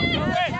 Go, go, go.